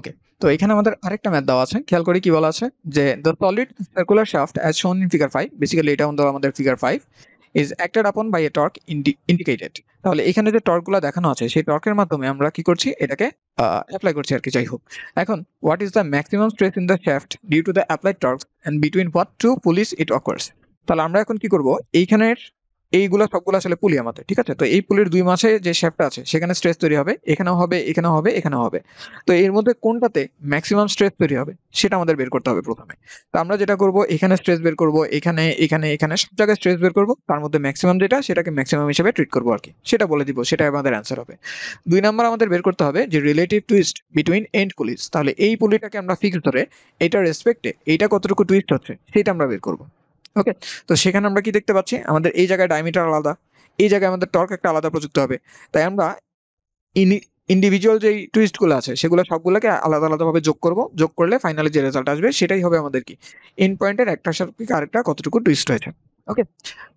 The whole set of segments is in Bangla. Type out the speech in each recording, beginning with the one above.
ওকে তো এখানে আমাদের আরেকটা ম্যাথ দেওয়া আছে। খেয়াল করি কি বলা আছে? যে the solid circular shaft as shown in figure five basically এটা হলো আমাদের figure five is acted upon by a torque indicated তাহলে এখানে যে টর্কগুলো দেখানো আছে, সেই টর্কের মাধ্যমে আমরা কি করছি? এটাকে অ্যাপ্লাই করছি আর কি, যাই হোক। এখন what is the maximum stress in the shaft due to the applied torque and between what two pulleys it occurs তাহলে আমরা এখন কি করব? এইখানের এইগুলো সবগুলো আসলে পুলি আমাদের, ঠিক আছে? তো এই পুলির দুই মাসে যে শ্যাফটটা আছে, সেখানে স্ট্রেস তৈরি হবে, এখানেও হবে এখানেও হবে এখানেও হবে। তো এর মধ্যে কোনটাতে ম্যাক্সিমাম স্ট্রেস তৈরি হবে, সেটা আমাদের বের করতে হবে প্রথমে। তো আমরা যেটা করব, এখানে স্ট্রেস বের করব, এখানে এখানে এখানে, সব জায়গায় স্ট্রেস বের করব, তার মধ্যে ম্যাক্সিমাম যেটা, সেটাকে ম্যাক্সিমাম হিসেবে ট্রিট করব আর কি। সেটা বলে দিব সেটা আমাদের অ্যান্সার হবে। দুই নাম্বার আমাদের বের করতে হবে যে relative twist between end pulleys তাহলে এই পুলিটাকে আমরা ফিক্স ধরে এটার রেসপেক্টে এইটা কতটুকু টুইস্ট হচ্ছে, সেটা আমরা বের করব। ওকে তো সেখানে আমরা কি দেখতে পাচ্ছি? আমাদের এই জায়গায় ডায়মিটার আলাদা, এই জায়গায় আমাদের টর্ক একটা আলাদা প্রযুক্ত হবে। তাই আমরা ইন্ডিভিজুয়াল যেই টুইস্টগুলো আছে, সেগুলো সবগুলোকে আলাদা আলাদাভাবে যোগ করব, যোগ করলে ফাইনালি যে রেজাল্ট আসবে, সেটাই হবে আমাদের কি? এন পয়েন্টের একটা সাপেক্ষে আরেকটা কতটুকু টুইস্ট হয়েছে। ওকে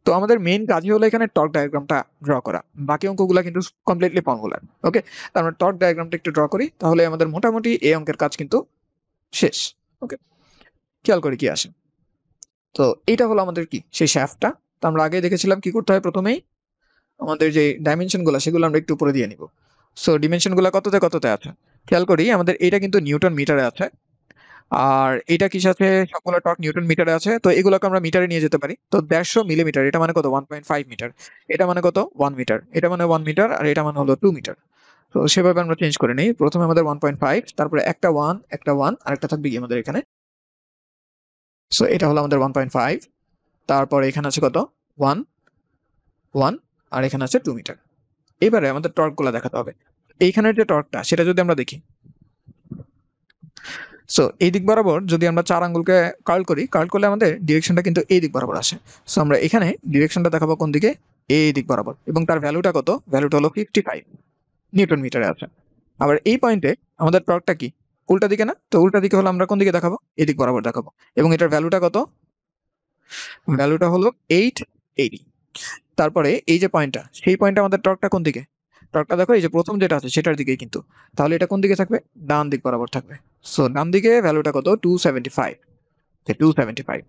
তো আমাদের মেইন কাজই হলো এখানে টর্ক ডায়াগ্রামটা ড্র করা। বাকি অঙ্কগুলো কিন্তু কমপ্লিটলি ফর্মুলার ওকে তো আমরা টর্ক ডায়াগ্রামটা একটু ড্র করি, তাহলে আমাদের মোটামুটি এই অঙ্কের কাজ কিন্তু শেষ। ওকে খেয়াল করে কি আসে? তো এইটা হলো আমাদের কি? সেই শ্যাফটটা তো আমরা আগে দেখেছিলাম কি করতে হয় প্রথমেই? আমাদের যে ডাইমেনশনগুলো সেগুলো আমরা একটু উপরে দিয়ে নিব। সো ডিমেনশনগুলো কততে কততে আছে? খেয়াল করি, আমাদের এটা কিন্তু নিউটন মিটারে আছে। আর এটা কি সাথে সবগুলো টক নিউটন মিটারে আছে? তো এগুলোকে আমরা মিটারে নিয়ে যেতে পারি। তো দেড়শো মিলিমিটার এটা মানে কত? ওয়ান পয়েন্ট ফাইভ মিটার এটা মানে কত? ওয়ান মিটার এটা মানে ওয়ান মিটার আর এটা মানে হলো টু মিটার তো সেভাবে আমরা চেঞ্জ করে নিই। প্রথমে আমাদের ওয়ান পয়েন্ট ফাইভ তারপরে একটা ওয়ান একটা ওয়ান আর একটা থাকবে আমাদের এখানে? সো এটা হলো আমাদের ওয়ান পয়েন্ট ফাইভ তারপরে এখানে আছে কত? ওয়ান ওয়ান আর এখানে আছে টু মিটার এবারে আমাদের টর্কগুলো দেখাতে হবে। এইখানের যে টর্কটা সেটা যদি আমরা দেখি। সো এই দিক বরাবর যদি আমরা চার আঙ্গুলকে কার্ল করি কার্ল করলে আমাদের ডিরেকশনটা কিন্তু এই দিক বরাবর আসে। সো আমরা এখানে ডিরেকশনটা দেখাবো কোন দিকে? এই দিক বরাবর। এবং তার ভ্যালুটা কত? ভ্যালুটা হলো ফিফটি ফাইভ নিউটন মিটারে আছে। আবার এই পয়েন্টে আমাদের টর্কটা কি? উল্টা দিকে না? তো উল্টা দিকে হলো আমরা কোন দিকে দেখাবো? এদিক বরাবর দেখাবো। এবং এটার ভ্যালুটা কত? ভ্যালুটা হলো এইট এইটি তারপরে এই যে পয়েন্টটা সেই পয়েন্টটা আমাদের টর্কটা কোন দিকে? টর্কটা দেখো, এই যে প্রথম যেটা আছে, সেটার দিকেই কিন্তু। তাহলে এটা কোন দিকে থাকবে? ডান দিক বরাবর থাকবে। সো ডান দিকে ভ্যালুটা কত? Two seventy five two seventy five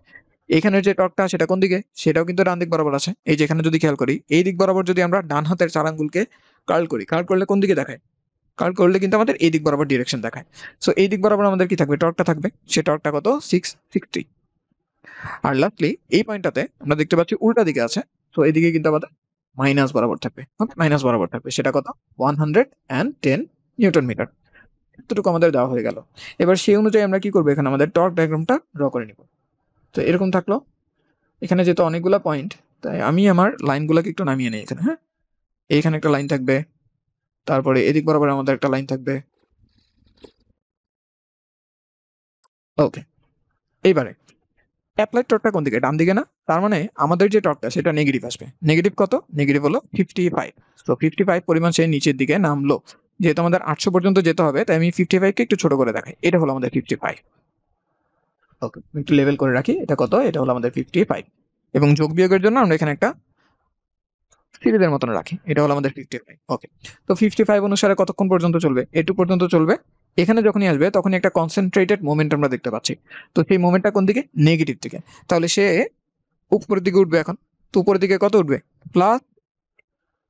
এখানের যে টর্কটা সেটা কোন দিকে? সেটাও কিন্তু ডান দিক বরাবর আছে। এই যে এখানে যদি খেয়াল করি, এই দিক বরাবর যদি আমরা ডান হাতের চার আঙ্গুলকে কার্ল করি কার্ল করলে কোন দিকে দেখায়? কার্ল করলে কিন্তু আমাদের এই দিক বরাবর ডিরেকশন দেখায়। সো এই দিক বরাবর আমাদের কি থাকবে? টর্কটা থাকবে। সে টর্কটা কত? সিক্স সিক্সটি আর লাস্টলি এই পয়েন্টটাতে আমরা দেখতে পাচ্ছি উল্টা দিকে আছে। তো এদিকে কিন্তু আমাদের মাইনাস বরাবর থাকবে। মাইনাস বরাবর থাকবে। সেটা কত? One hundred and ten newton metre এতটুকু আমাদের দেওয়া হয়ে গেল। এবার সেই অনুযায়ী আমরা কি করব? এখানে আমাদের টর্ক ডায়াগ্রামটা ড্র করে নিব। তো এরকম থাকল। এখানে যেহেতু অনেকগুলো পয়েন্ট তাই আমি আমার লাইনগুলোকে একটু নামিয়ে নিই এখানে হ্যাঁ? এইখানে একটা লাইন থাকবে। তারপরে এদিক বরাবর আমাদের একটা লাইন থাকবে। ওকে এইবারে অ্যাপ্লাইড টর্কটা কোন দিকে? ডান দিকে না? তার মানে আমাদের যে টর্কটা সেটা নেগেটিভ আসবে। নেগেটিভ কত? নেগেটিভ হলো ফিফটি ফাইভ তো ফিফটি ফাইভ পরিমাণ সে নিচের দিকে নামলো। যেহেতু আমাদের আটশো পর্যন্ত যেতে হবে, তাই আমি ফিফটি ফাইভকে একটু ছোট করে দেখাই। এটা হলো আমাদের ফিফটি ফাইভ ওকে একটু লেভেল করে রাখি। এটা কত? এটা হলো আমাদের ফিফটি ফাইভ এবং যোগ বিয়োগের জন্য আমরা এখানে একটা সিরিজের মতন রাখি। এটা হলো আমাদের ফিফটি ফাইভ ওকে তো ফিফটি ফাইভ অনুসারে কতক্ষণ পর্যন্ত চলবে? এটু পর্যন্ত চলবে। এখানে যখনই আসবে, তখনই একটা কনসেন্ট্রেটেড মোমেন্ট আমরা দেখতে পাচ্ছি। তো সেই মোমেন্টটা কোন দিকে? নেগেটিভ দিকে। তাহলে সে উপরের দিকে উঠবে এখন। তো উপরের দিকে কত উঠবে? প্লাস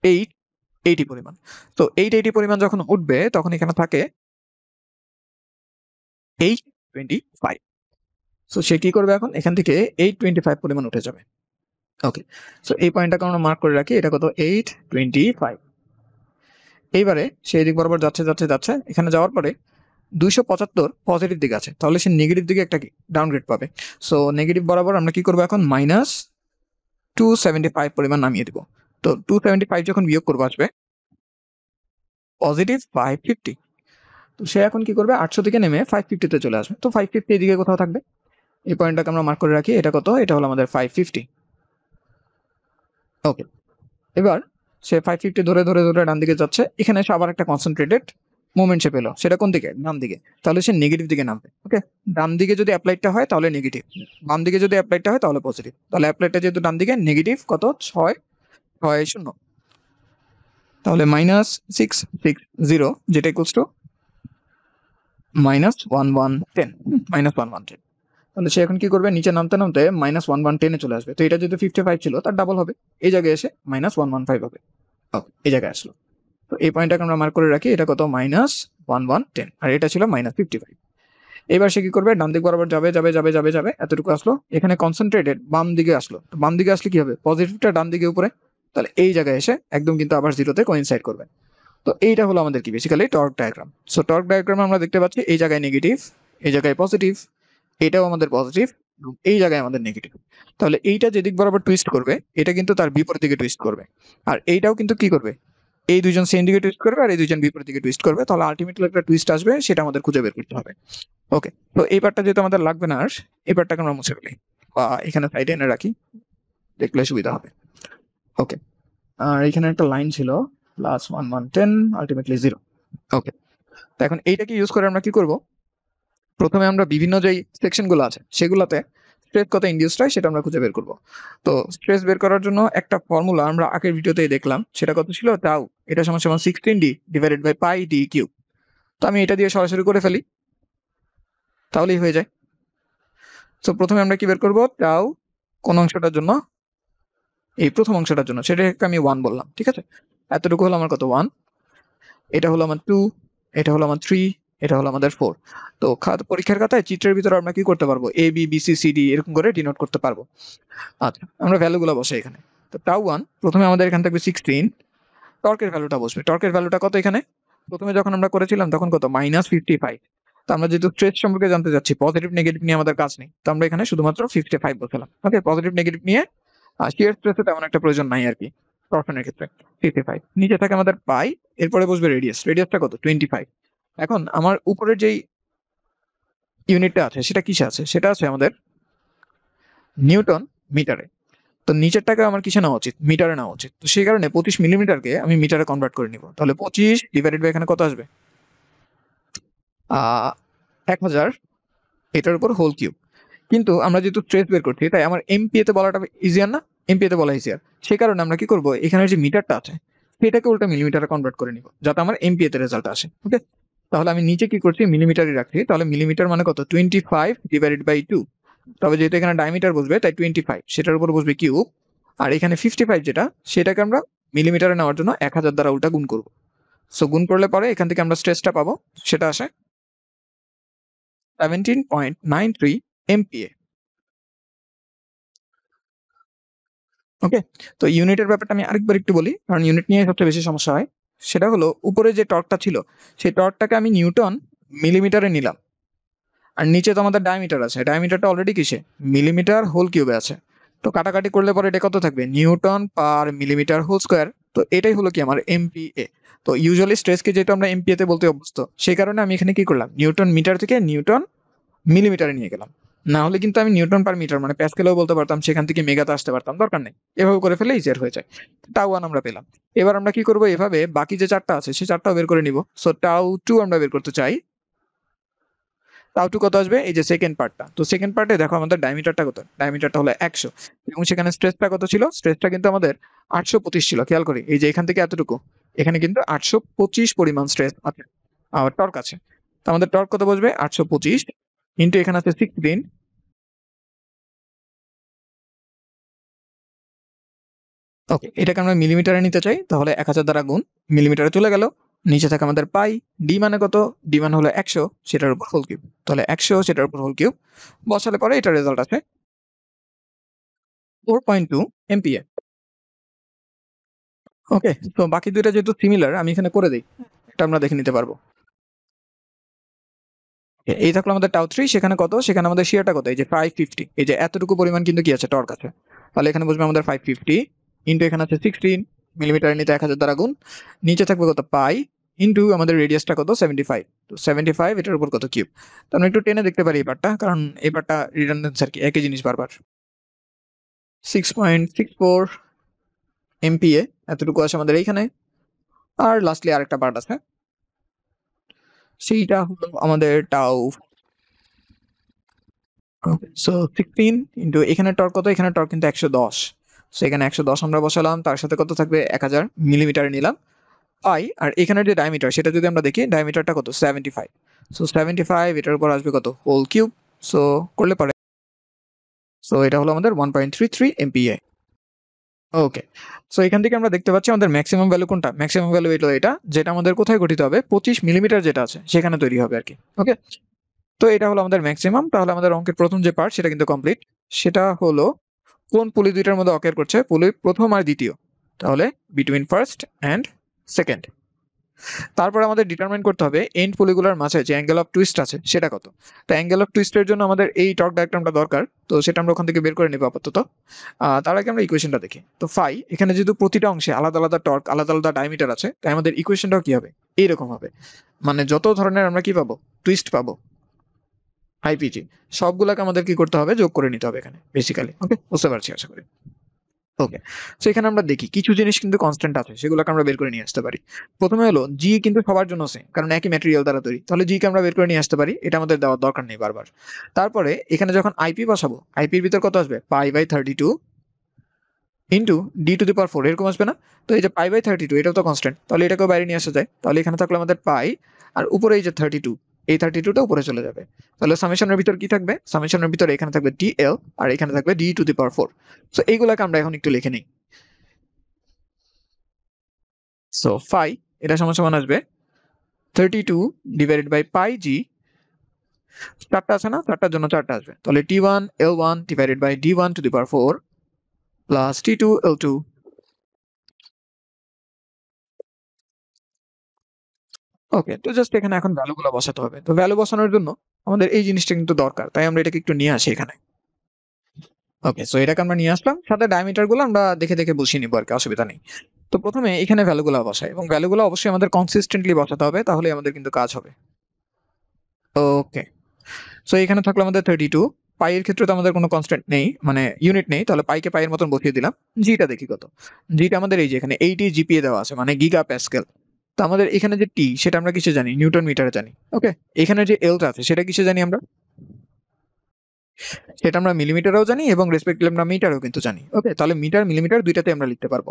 এইট এইটি পরিমাণ। তো এইট এইটি পরিমাণ যখন উঠবে, তখন এখানে থাকে এইট টোয়েন্টি ফাইভ সো সে কি করবে এখন? এখান থেকে এইট টোয়েন্টি ফাইভ পরিমাণ উঠে যাবে। ওকে সো এই পয়েন্টটাকে আমরা মার্ক করে রাখি, এটা কত? এইট টোয়েন্টি ফাইভ এইবারে সেই দিক বরাবর যাচ্ছে যাচ্ছে যাচ্ছে। এখানে যাওয়ার পরে দুইশো পঁচাত্তর পজিটিভ দিকে আছে। তাহলে সে নেগেটিভ দিকে একটা কি ডাউনগ্রেড পাবে। সো নেগেটিভ বরাবর আমরা কি করব এখন? মাইনাস টু সেভেন্টি ফাইভ পরিমাণ নামিয়ে দিব। তো টু সেভেন্টি ফাইভ যখন বিয়োগ করব আসবে পজিটিভ ফাইভ ফিফটি তো সে এখন কি করবে? আটশো থেকে নেমে ফাইভ ফিফটিতে চলে আসবে। তো ফাইভ ফিফটি এদিকে কোথাও থাকবে। এই পয়েন্টটাকে আমরা মার্ক করে রাখি, এটা কত? এটা হলো আমাদের ফাইভ ফিফটি ওকে এবার সে ফাইভ ফিফটি ধরে ধরে ধরে ডান দিকে যাচ্ছে। এখানে এসে আবার একটা কনসেন্ট্রেটেড মুভমেন্ট সে পেল। সেটা কোন দিকে? ডান দিকে। তাহলে সে নেগেটিভ দিকে নামবে। ওকে ডান দিকে যদি অ্যাপ্লাইডটা হয়, তাহলে নেগেটিভ বাম দিকে যদি অ্যাপ্লাইডটা হয়, তাহলে পজিটিভ তাহলে অ্যাপ্লাইডটা যেহেতু ডান দিকে নেগেটিভ কত? ছয় ছয় শূন্য। তাহলে মাইনাস সিক্স সিক্স জিরো যেটা equals to minus one one ten minus one one ten তাহলে সে এখন কি করবে? নিচে নামতে নামতে মাইনাস ওয়ান ওয়ান টেনে চলে আসবে। তো এটা যদি ফিফটি ফাইভ ছিল, তার ডাবল হবে। এই জায়গায় এসে মাইনাস ওয়ান ওয়ান ফাইভ হবে। এই জায়গায় আসলো। তো এই পয়েন্টটাকে আমরা মার্ক করে রাখি, এটা কত? মাইনাস ওয়ান ওয়ান টেন আর এটা ছিল মাইনাস ফিফটি ফাইভ এবার সে কি করবে? ডান দিক বরাবর যাবে যাবে যাবে যাবে যাবে, এতটুকু আসলো। এখানে কনসেন্ট্রেটেড বাম দিকে আসলো। তো বাম দিকে আসলে কি হবে? পজিটিভটা ডান দিকে উপরে। তাহলে এই জায়গায় এসে একদম কিন্তু আবার জিরোতে কোইনসাইড করবে। তো এইটা হলো আমাদের কি? Basically torque diagram so torque diagram আমরা দেখতে পাচ্ছি, এই জায়গায় নেগেটিভ এই জায়গায় পজিটিভ এটাও আমাদের পজিটিভ এই জায়গায় আমাদের নেগেটিভ তাহলে এইটা যেদিক বরাবর টুইস্ট করবে, এটা কিন্তু তার বিপরীত দিকে টুইস্ট করবে। আর এইটাও কিন্তু কি করবে? এই দুজন সেম দিকে টুইস্ট করবে আর এই দুজন বিপরীত দিকে টুইস্ট করবে। তাহলে আলটিমেটলি একটা টুইস্ট আসবে, সেটা আমাদের খুঁজে বের করতে হবে। ওকে তো এই পার্টটা যেহেতু আমাদের লাগবে না আর এই পার্টটাকে আমরা মুছে ফেলি। বা এখানে সাইডে এনে রাখি, দেখলে সুবিধা হবে। ওকে আর এখানে একটা লাইন ছিল plus one one ten ultimately zero okay তো এখন এইটাকে ইউজ করে আমরা কি করব? প্রথমে আমরা বিভিন্ন যেই সেকশনগুলো আছে, সেগুলোতে স্ট্রেস কত ইন্ডিউসড হয় সেটা আমরা খুঁজে বের করব। তো স্ট্রেস বের করার জন্য একটা ফর্মুলা আমরা আগের ভিডিওতেই দেখলাম, সেটা কত ছিল? তাও এটা সমান সমান sixteen D divided by pi D Q তো আমি এটা দিয়ে সরাসরি করে ফেলি, তাহলেই হয়ে যায়। তো প্রথমে আমরা কি বের করব? তাও কোন অংশটার জন্য? এই প্রথম অংশটার জন্য, সেটাকে আমি ওয়ান বললাম, ঠিক আছে? এতটুকু হলো আমার কত? ওয়ান এটা হলো আমার টু এটা হলো আমার থ্রি এটা হলো আমাদের ফোর তো পরীক্ষার খাতায় চিত্রের ভিতরে আমরা কি করতে পারব? A B B C C D এরকম করে ডিনোট করতে পারব। আচ্ছা আমরা ভ্যালুগুলো বসাই এখানে। তো টাউ ওয়ান প্রথমে আমাদের এখানে থাকবে সিক্সটিন টর্কের ভ্যালুটা বসবে। টর্কের ভ্যালুটা কত এখানে? প্রথমে যখন আমরা করেছিলাম তখন কত? মাইনাস ফিফটি ফাইভ তো আমরা যেহেতু স্ট্রেস সম্পর্কে জানতে চাচ্ছি পজিটিভ নেগেটিভ নিয়ে আমাদের কাজ নেই। তো আমরা এখানে শুধুমাত্র ফিফটি ফাইভ বসালাম। ওকে পজিটিভ নেগেটিভ নিয়ে শিয়ার স্ট্রেসে তেমন একটা প্রয়োজন নাই আর কি টর্শনের ক্ষেত্রে। ফিফটি ফাইভ নিচে থাকে আমাদের পাই এরপরে বসবে রেডিয়াস রেডিয়াসটা কত? টোয়েন্টি ফাইভ এখন আমার উপরের যেই ইউনিটটা আছে, সেটা কিসে আছে? সেটা আছে আমাদের নিউটন মিটারে। তো নিচেরটাকে আমার কিসে নেওয়া উচিত? মিটারে নেওয়া উচিত। তো সেই কারণে পঁচিশ মিলিমিটারকে আমি মিটারে কনভার্ট করে নিব। তাহলে পঁচিশ ডিভাইডেড বাই এখানে কত আসবে? এক হাজার এটার উপর হোল কিউব কিন্তু আমরা যেহেতু স্ট্রেস বের করছি, তাই আমার এমপিএতে বলাটা ইজিয়ার না? এমপিএতে বলা ইজিয়ার সেই কারণে আমরা কি করব? এখানে যে মিটারটা আছে, সেটাকে উল্টা মিলিমিটারে কনভার্ট করে নিব, যাতে আমার এমপিএতে রেজাল্ট আসে। ওকে তাহলে আমি নিচে কি করছি? মিলিমিটারই রাখছি। তাহলে মিলিমিটার মানে কত? Twenty five divided by two তবে যেহেতু এখানে ডায়মিটার বসবে, তাই টোয়েন্টি ফাইভ সেটার উপর বসবে কিউব আর এখানে ফিফটি ফাইভ যেটা, সেটাকে আমরা মিলিমিটারে নেওয়ার জন্য এক হাজার দ্বারা উল্টা গুণ করব। সো গুণ করলে পরে এখান থেকে আমরা স্ট্রেসটা পাবো। সেটা আসে seventeen point nine three MPa okay তো ইউনিটের ব্যাপারটা আমি আরেকবার একটু বলি। কারণ ইউনিট নিয়ে সবচেয়ে বেশি সমস্যা হয়। সেটা হলো উপরে যে টর্কটা ছিল, সেই টর্কটাকে আমি নিউটন মিলিমিটারে নিলাম। আর নিচে তো আমাদের ডায়ামিটার আছে ডায়ামিটারটা অলরেডি কিসে? মিলিমিটার হোল কিউবে আছে। তো কাটাকাটি করলে পরে এটা কত থাকবে? Newton per millimetre whole square তো এটাই হলো কি আমার এমপিএ তো ইউজুয়ালি স্ট্রেসকে যেহেতু আমরা এমপিএতে বলতে অভ্যস্ত, সেই কারণে আমি এখানে কি করলাম? নিউটন মিটার থেকে নিউটন মিলিমিটারে নিয়ে গেলাম। না হলে কিন্তু আমি নিউটন পার মিটার মানে প্যাসকেলেও বলতে পারতাম, সেখান থেকে মেগাতে আসতে পারতাম, দরকার নেই। এভাবে করে ফেলে ইজিয়ার হয়ে যায়। টাউ ওয়ান আমরা পেলাম। এবার আমরা কি করব? এভাবে বাকি যে চারটা আছে সেই চারটাও বের করে নিব। সো টাউ টু আমরা বের করতে চাই। টাউ টু কত আসবে? এই যে সেকেন্ড পার্টটা তো সেকেন্ড পার্টে দেখো আমাদের ডায়মিটারটা কত? ডায়মিটারটা হলো একশো। এবং সেখানে স্ট্রেসটা কত ছিল? স্ট্রেসটা কিন্তু আমাদের আটশো পঁচিশ ছিল। খেয়াল করি, এই যে এখান থেকে এতটুকু। এখানে কিন্তু আটশো পঁচিশ পরিমাণ স্ট্রেস আছে। আর টর্ক আছে। তো আমাদের টর্ক কত বসবে? আটশো পঁচিশ। ইন্টু এখানে আছে সিক্সটিন ওকে এটাকে আমরা মিলিমিটারে নিতে চাই, তাহলে এক হাজার দ্বারা গুণ মিলিমিটারে চলে গেল। নিচে থাকে আমাদের পাই ডি মানে কত? ডি মানে হলো একশো, সেটার উপর হোল কিউব তাহলে একশো, সেটার উপর হোল কিউব বসালে পরে এটা রেজাল্ট আছে four point two MPa okay তো বাকি দুইটা যেহেতু সিমিলার আমি এখানে করে দিই, এটা আমরা দেখে নিতে পারব। এই থাকল আমাদের টাউ থ্রি সেখানে কত? সেখানে আমাদের শেয়ারটা কত? এই যে ফাইভ ফিফটি এই যে এতটুকু পরিমাণ কিন্তু কি আছে? টর্ক আছে। তাহলে এখানে বসবে আমাদের ফাইভ ফিফটি ইন্টু এখানে আছে সিক্সটিন মিলিমিটার নিতে এক হাজার দ্বারা গুণ। নিচে থাকবে কত? পাই ইন্টু আমাদের রেডিয়াসটা কত? সেভেন্টি ফাইভ তো সেভেন্টি ফাইভ এটার উপর কত কিউব তো আমরা একটু টেনে দেখতে পারি এই পার্টটা কারণ এই পার্টটা রিটার্নেন্স আর কি, একই জিনিস বারবার। Six point six four MPa এতটুকু আছে আমাদের এইখানে। আর লাস্টলি আরেকটা পার্ট আছে। সেইটা হলো আমাদের টাউ সো সিক্সটিন ইন্টু এখানে টর্ক কত? এখানে টর্ক কিন্তু একশো দশ। সো এখানে একশো দশ আমরা বসালাম, তার সাথে কত থাকবে? এক হাজার মিলিমিটার নিলাম। পাই আর এখানে যে ডায়ামিটার সেটা যদি আমরা দেখি ডায়ামিটারটা কত? Seventy five so seventy five এটার উপর আসবে কত? হোল কিউব সো করলে পারে। সো এটা হলো আমাদের one point three three MPa okay so এখান থেকে আমরা দেখতে পাচ্ছি আমাদের ম্যাক্সিমাম ভ্যালু কোনটা? ম্যাক্সিমাম ভ্যালু এটা এটা, যেটা আমাদের কোথায় গঠিত হবে? পঁচিশ মিলিমিটার যেটা আছে, সেখানে তৈরি হবে আর কি ওকে তো এটা হলো আমাদের ম্যাক্সিমাম তাহলে আমাদের অঙ্কের প্রথম যে পার্ট সেটা কিন্তু কমপ্লিট সেটা হলো কোন পুলি দুইটার মধ্যে অকের করছে? পুলি প্রথম আর দ্বিতীয়। তাহলে বিটুইন ফার্স্ট অ্যান্ড সেকেন্ড তারপর আমাদের ডিটারমাইন করতে হবে এন্ড পুলিগুলোর মাঝে যে অ্যাঙ্গেল অফ টুইস্ট আছে, সেটা কত? তো অ্যাঙ্গেল অফ টুইস্টের জন্য আমাদের এই টর্ক ডায়াগ্রামটা দরকার, তো সেটা আমরা ওখান থেকে বের করে নেব আপাতত। তার আগে আমরা ইকুয়েশনটা দেখি। তো ফাই এখানে যেহেতু প্রতিটা অংশে আলাদা আলাদা টর্ক আলাদা আলাদা ডায়ামিটার আছে, তাই আমাদের ইকুয়েশনটাও কি হবে? এইরকম হবে। মানে যত ধরনের আমরা কি পাবো? টুইস্ট পাবো। আইপিজি সবগুলোকে আমাদের কি করতে হবে? যোগ করে নিতে হবে এখানে বেসিক্যালি ওকে বুঝতে পারছি আশা করি। ওকে তো এখানে আমরা দেখি, কিছু জিনিস কিন্তু কনস্ট্যান্ট আছে, সেগুলোকে আমরা বের করে নিয়ে আসতে পারি। প্রথমে হলো জি কিন্তু সবার জন্য সেম কারণ একই ম্যাটেরিয়াল দ্বারা তৈরি। তাহলে জি কে আমরা বের করে নিয়ে আসতে পারি, এটা আমাদের দেওয়ার দরকার নেই বারবার। তারপরে, এখানে যখন আইপি বসাবো আইপির ভিতর কত আসবে? Pi by thirty two into D to the power four এরকম আসবে না? তো এই যে পাই বাই থার্টি টু এটাও তো কনস্ট্যান্ট তাহলে এটাকেও বাইরে নিয়ে আসা যায়। তাহলে এখানে থাকল আমাদের পাই আর উপরে এই যে থার্টি টু এই থার্টি টুটা উপরে চলে যাবে। তাহলে সামেশনের ভিতর কি থাকবে? সামেশনের ভিতরে এখানে থাকবে ডি এল আর এখানে থাকবে D to the power four so এইগুলাকে আমরা এখন একটু লিখে নিই। সো ফাই এটা সমান সমান আসবে thirty two divided by pi G চারটা আছে না? চারটার জন্য চারটা আসবে। তাহলে T one L one divided by D one to the power four plus T two L two okay তো জাস্ট এখানে এখন ভ্যালুগুলো বসাতে হবে। তো ভ্যালু বসানোর জন্য আমাদের এই জিনিসটা কিন্তু দরকার, তাই আমরা এটাকে একটু নিয়ে আসি এখানে। ওকে সো এটাকে আমরা নিয়ে আসলাম, সাথে ডায়ামিটারগুলো আমরা দেখে দেখে বসিয়ে নিবো আর কি, অসুবিধা নেই। তো প্রথমে এখানে ভ্যালুগুলো বসাই, এবং ভ্যালুগুলো অবশ্যই আমাদের কনসিস্টেন্টলি বসাতে হবে তাহলে আমাদের কিন্তু কাজ হবে। ওকে সো এখানে থাকল আমাদের থার্টি টু পাইয়ের ক্ষেত্রে তো আমাদের কোনো কনস্ট্যান্ট নেই মানে ইউনিট নেই, তাহলে পাইকে পাইয়ের মতন বসিয়ে দিলাম জিটা দেখি কত। জিটা আমাদের এই যে এখানে এইটি জিপিএ দেওয়া আছে মানে গিগা প্যাসকেল তো আমাদের এখানে যে টি সেটা আমরা কিসে জানি? নিউটন মিটারে জানি। ওকে এখানে যে এলটা আছে, সেটা কিসে জানি আমরা? সেটা আমরা মিলিমিটারেও জানি এবং রেসপেক্টিভ আমরা মিটারেও কিন্তু জানি। ওকে তাহলে মিটার, মিলিমিটার দুইটাতে আমরা লিখতে পারব।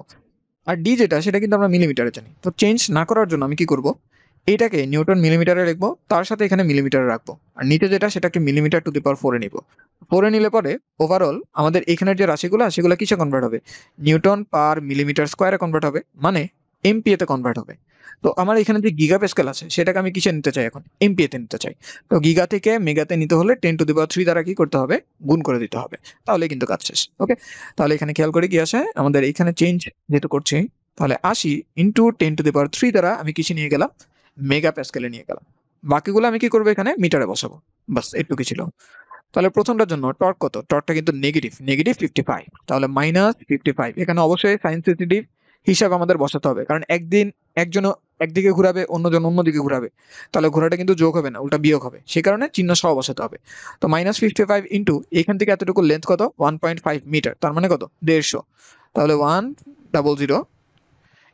আর ডি যেটা, সেটা কিন্তু আমরা মিলিমিটারে জানি। তো চেঞ্জ না করার জন্য আমি কি করব? এটাকে নিউটন মিলিমিটারে লিখব, তার সাথে এখানে মিলিমিটারে রাখব। আর নিচে যেটা, সেটাকে মিলিমিটার টু দি পাওয়ার ফোরে নিব। ফোরে নিলে পরে ওভারঅল আমাদের এখানের যে রাশিগুলো, সেগুলো কিসে কনভার্ট হবে? নিউটন পার মিলিমিটার স্কোয়ারে কনভার্ট হবে। মানে এমপিএতে কনভার্ট হবে। তো আমার এখানে যে গিগা স্কেল আছে, সেটাকে আমি কিসে নিতে চাই এখন? এমপিএতে নিতে চাই। তো গিগা থেকে মেগাতে নিতে হলে ten to the power three দ্বারা কি করতে হবে? গুণ করে দিতে হবে। তাহলে কিন্তু কাজ শেষ ওকে তাহলে এখানে খেয়াল করে কি আসে? আমাদের এখানে চেঞ্জ যেহেতু করছি, তাহলে আশি into ten to the power three দ্বারা আমি কিসে নিয়ে গেলাম? মেগা প্যাসকেলে নিয়ে গেলাম। বাকিগুলো আমি কি করব এখানে? মিটারে বসাবো। বাস এটুকু ছিল। তাহলে প্রথমটার জন্য টর্ক কত? টর্কটা কিন্তু নেগেটিভ নেগেটিভ ফিফটি ফাইভ তাহলে মাইনাস ফিফটি ফাইভ এখানে অবশ্যই সাইন সেন্সিটিভ হিসাব আমাদের বসাতে হবে। কারণ একদিন একজন একদিকে ঘুরাবে, অন্যজন অন্যদিকে ঘুরাবে। তাহলে ঘোরাটা কিন্তু যোগ হবে না, উল্টা বিয়োগ হবে। সেই কারণে চিহ্ন সহ বসাতে হবে। তো মাইনাস ফিফটি ফাইভ ইন্টু এখান থেকে এতটুকু লেন্থ কত? ওয়ান পয়েন্ট ফাইভ মিটার তার মানে কত? দেড়শো। তাহলে ওয়ান ডাবল জিরো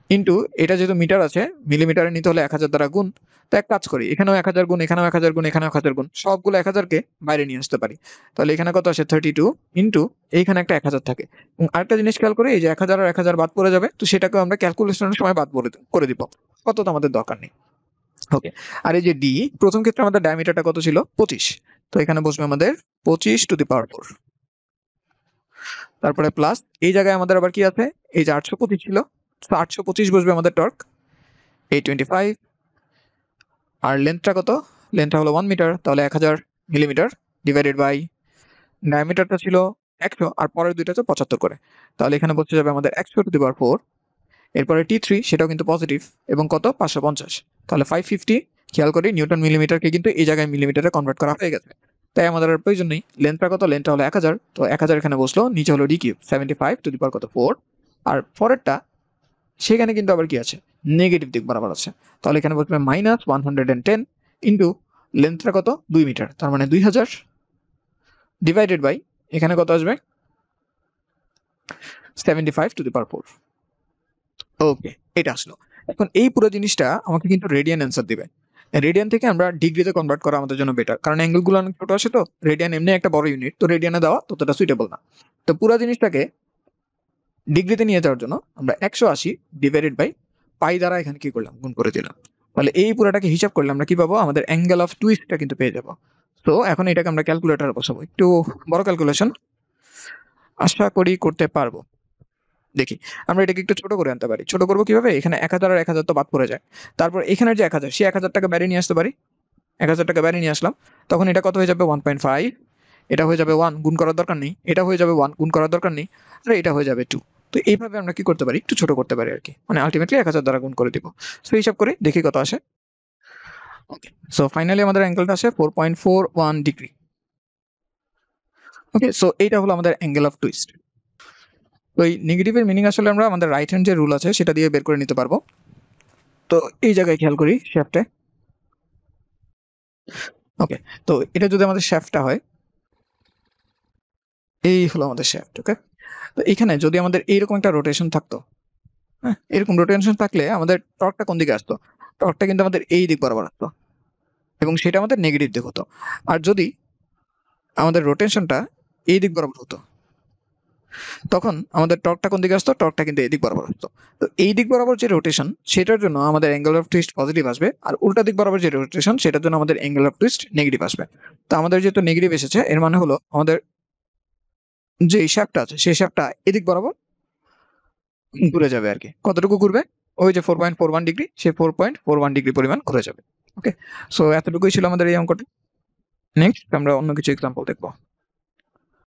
ইন্টু এটা যেহেতু মিটার আছে, মিলিমিটারে নিতে হলে এক হাজার দ্বারা গুণ। তো এক কাজ করি, এখানেও এক হাজার গুণ, এখানেও এক হাজার গুণ, এখানেও এক হাজার গুণ, সবগুলো এক হাজারকে বাইরে নিয়ে আসতে পারি। তাহলে এখানে কত আসে? থার্টি টু ইন্টু এইখানে একটা এক হাজার থাকে। এবং আরেকটা জিনিস খেয়াল করে, এই যে এক হাজার আর এক হাজার বাদ পড়ে যাবে, তো সেটাকেও আমরা ক্যালকুলেশনের সময় বাদ করে করে দিব। কত তো আমাদের দরকার নেই। ওকে আর এই যে ডি প্রথম ক্ষেত্রে আমাদের ডায়ামিটারটা কত ছিল? পঁচিশ। তো এখানে বসবে আমাদের পঁচিশ টু দি পাওয়ার ফোর তারপরে প্লাস এই জায়গায় আমাদের আবার কি আছে? এই যে আটশো পঁচিশ ছিল আটশো পঁচিশ বসবে আমাদের টর্ক। এই টোয়েন্টি ফাইভ আর লেন্থটা কত? লেন্থটা হলো ওয়ান মিটার তাহলে এক হাজার মিলিমিটার ডিভাইডেড বাই ডায়ামিটারটা ছিল একশো, আর পরের দুইটা তো পঁচাত্তর করে। তাহলে এখানে বসে যাবে আমাদের একশো টু দি পাওয়ার ফোর। এরপরে টি থ্রি সেটাও কিন্তু পজিটিভ এবং কত? পাঁচশো পঞ্চাশ। তাহলে ফাইভ ফিফটি খেয়াল করি, নিউটন মিলিমিটারকে কিন্তু এই জায়গায় মিলিমিটারে কনভার্ট করা হয়ে গেছে। তাই আমাদের আর প্রয়োজন নেই। লেন্থটা কত? লেন্থটা হলো এক হাজার। তো এক হাজার এখানে বসল, নিচে হলো D cube seventy five to the power কত? ফোর আর পরেরটা সেখানে কিন্তু আবার কি আছে? নেগেটিভ দিক বরাবর আছে। তাহলে এখানে বসবে minus one hundred and ten into লেন্থটা কত? দুই মিটার তার মানে দুই হাজার ডিভাইডেড বাই এখানে কত আসবে? Seventy five to the per four okay এটা আসলো। এখন এই পুরো জিনিসটা আমাকে কিন্তু রেডিয়ান অ্যান্সার দিবে। রেডিয়ান থেকে আমরা ডিগ্রিতে কনভার্ট করা আমাদের জন্য বেটার কারণ অ্যাঙ্গেলগুলো অনেক ছোট আসে তো। রেডিয়ান এমনি একটা বড় ইউনিট তো রেডিয়ানে দেওয়া ততটা সুইটেবল না। তো পুরো জিনিসটাকে ডিগ্রিতে নিয়ে যাওয়ার জন্য আমরা একশো আশি ডিভাইডেড বাই পাই দ্বারা এখানে কি করলাম? গুণ করে দিলাম। তাহলে এই পুরোটাকে হিসাব করলে আমরা কি পাবো? আমাদের অ্যাঙ্গেল অফ টুইস্টটা কিন্তু পেয়ে যাব। তো এখন এটাকে আমরা ক্যালকুলেটারে বসাবো। একটু বড় ক্যালকুলেশন আশা করি করতে পারব। দেখি, আমরা এটাকে একটু ছোট করে আনতে পারি। ছোট করব কীভাবে? এখানে এক হাজার আর এক হাজার তো বাদ পড়ে যায়। তারপর এখানের যে এক হাজার সে এক হাজার টাকা বেড়ে নিয়ে আসতে পারি। এক হাজার টাকা বেড়ে নিয়ে আসলাম। তখন এটা কত হয়ে যাবে? ওয়ান পয়েন্ট ফাইভ এটা হয়ে যাবে ওয়ান গুণ করার দরকার নেই। এটা হয়ে যাবে ওয়ান গুণ করার দরকার নেই। আর এটা হয়ে যাবে টু তো এইভাবে আমরা কি করতে পারি? একটু ছোট করতে পারি আর কি মানে আলটিমেটলি এক হাজার দ্বারা গুণ করে দিব। সো হিসাব করে দেখি কত আসে। ওকে সো ফাইনালি আমাদের অ্যাঙ্গেলটা আসে four point four one degree okay so এইটা হলো আমাদের অ্যাঙ্গেল অফ টুইস্ট তো এই নেগেটিভের মিনিং আসলে আমরা আমাদের রাইট হ্যান্ড যে রুল আছে, সেটা দিয়ে বের করে নিতে পারব। তো এই জায়গায় খেয়াল করি শ্যাফটে ওকে তো এটা যদি আমাদের শ্যাফটটা হয়, এই হলো আমাদের শ্যাফট ওকে তো এখানে যদি আমাদের এইরকম একটা রোটেশন থাকতো হ্যাঁ এরকম রোটেশন থাকলে আমাদের টর্কটা কোন দিকে আসতো? টর্কটা কিন্তু আমাদের এই দিক বরাবর আসতো এবং সেটা আমাদের নেগেটিভ দিক হতো। আর যদি আমাদের রোটেশনটা এই দিক বরাবর হতো, তখন আমাদের টর্কটা কোন দিকে আসতো? টর্কটা কিন্তু এই দিক বরাবর আসতো। তো এই দিক বরাবর যে রোটেশন সেটার জন্য আমাদের অ্যাঙ্গেল অফ টুইস্ট পজিটিভ আসবে আর উল্টা দিক বরাবর যে রোটেশন সেটার জন্য আমাদের অ্যাঙ্গেল অফ টুইস্ট নেগেটিভ আসবে। তো আমাদের যেহেতু নেগেটিভ এসেছে, এর মানে হলো আমাদের যে শ্যাপটা আছে সেই শ্যাপটা এদিক বরাবর ঘুরে যাবে আর কি। কতটুকু ঘুরবে? ওই যে four point four one degree সে four point four one degree পরিমাণ ঘুরে যাবে। ওকে সো এতটুকুই ছিল আমাদের এই অঙ্কটা। নেক্সট আমরা অন্য কিছু এক্সাম্পল দেখব।